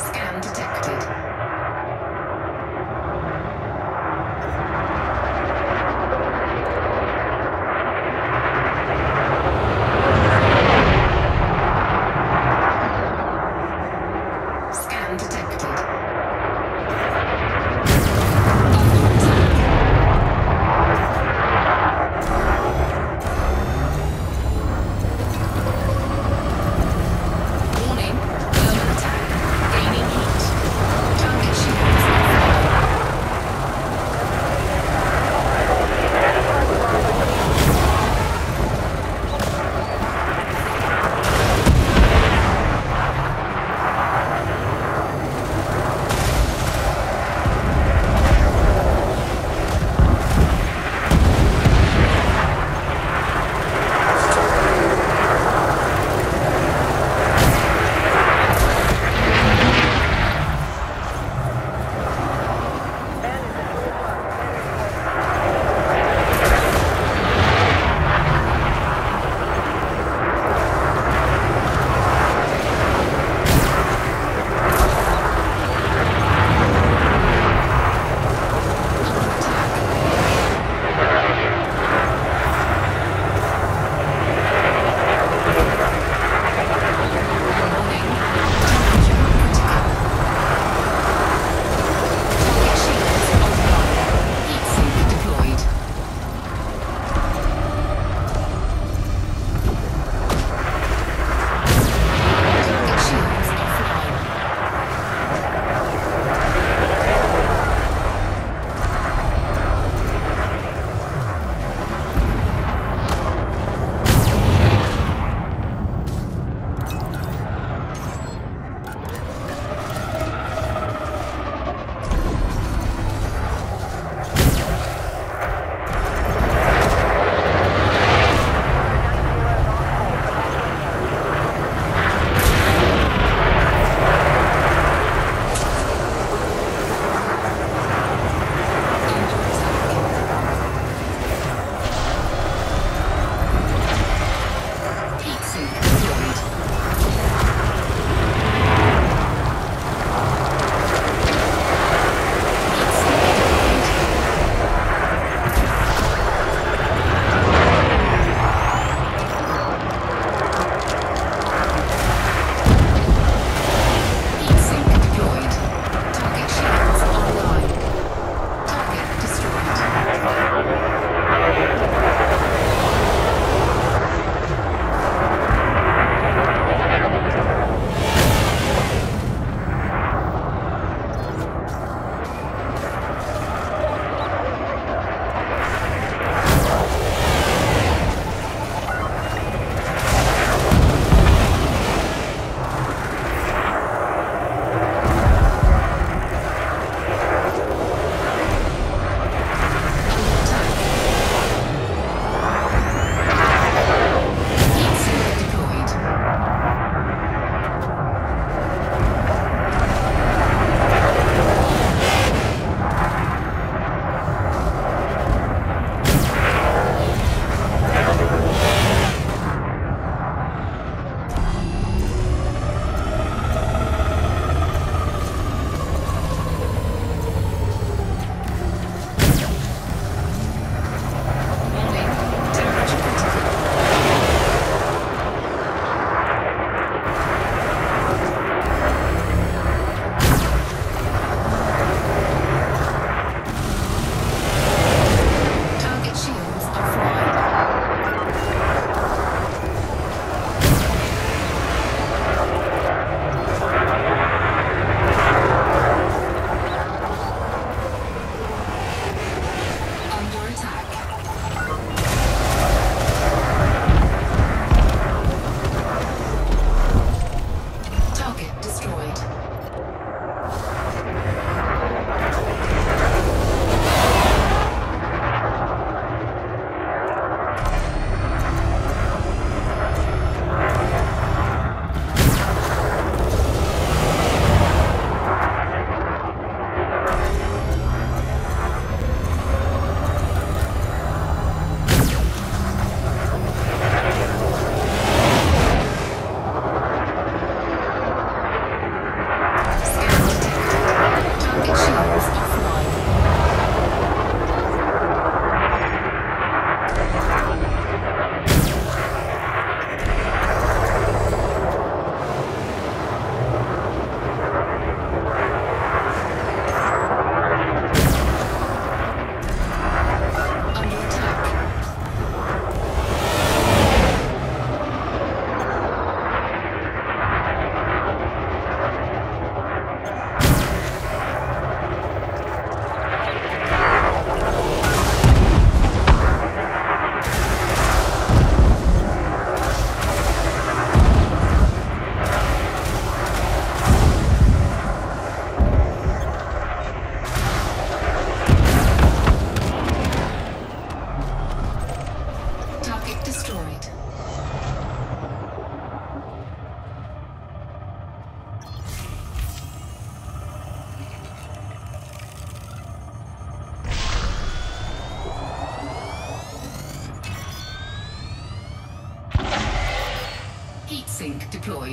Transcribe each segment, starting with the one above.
Scan detected.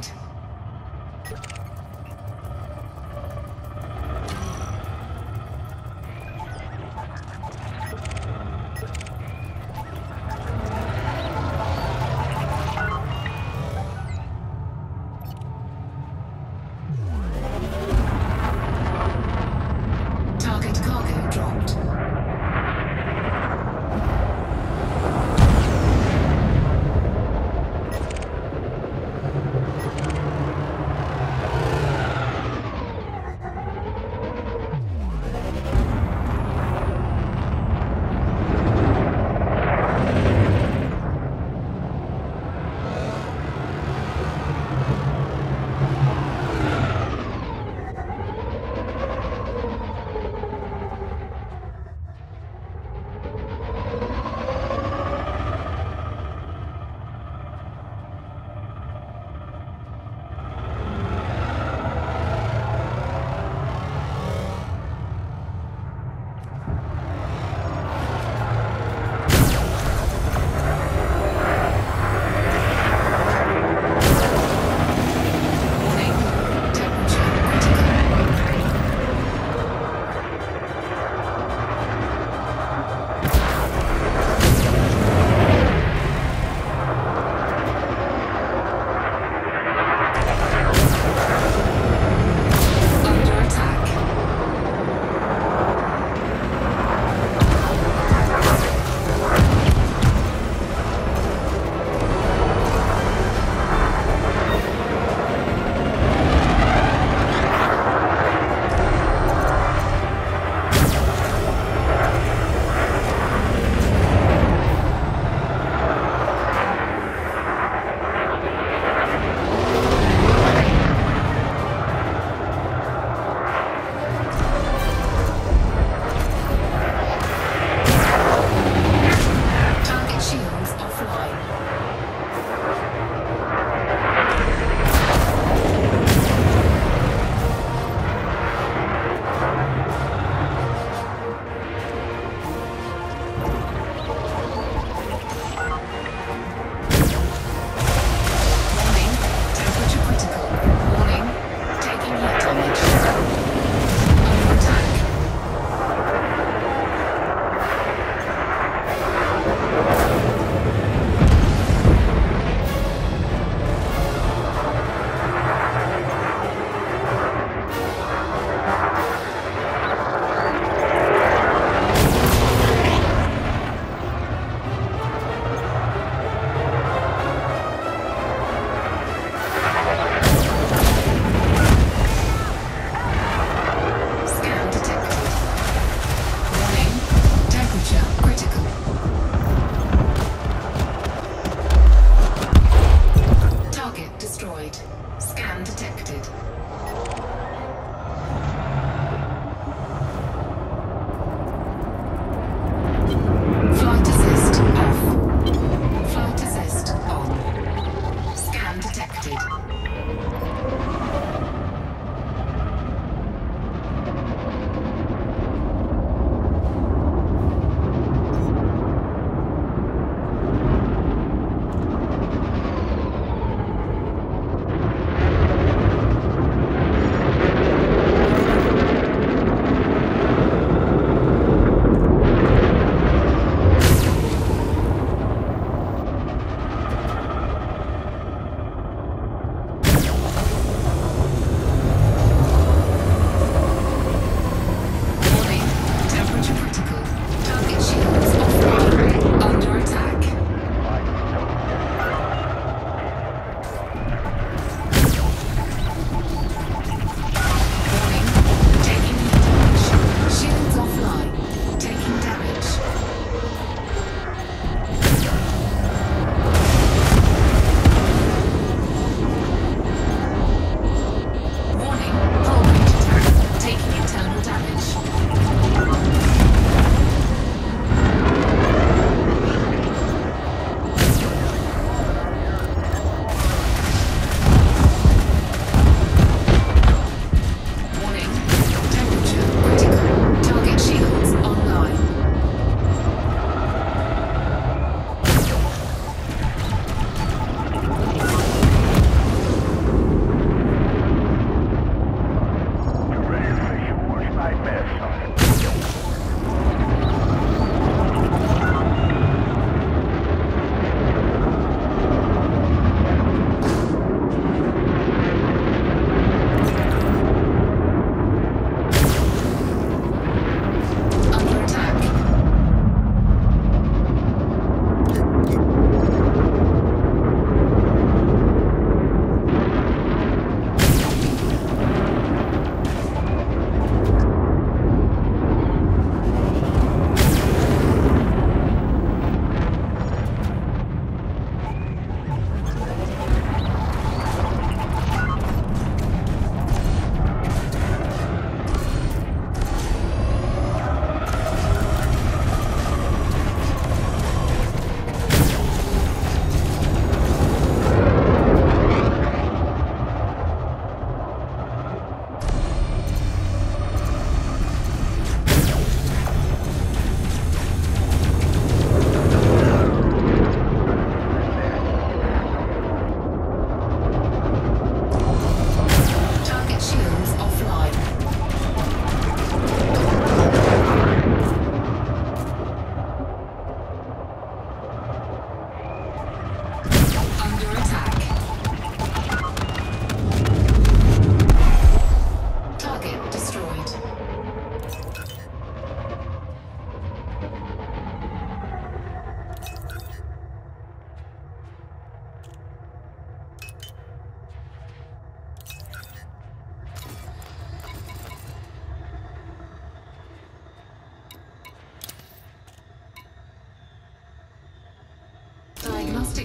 Deployed.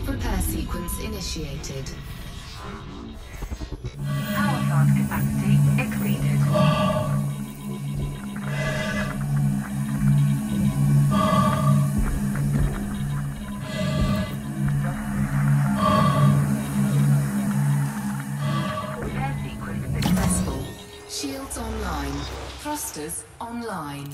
Repair sequence initiated. Power plant capacity exceeded. Repair sequence successful. Shields online. Thrusters online.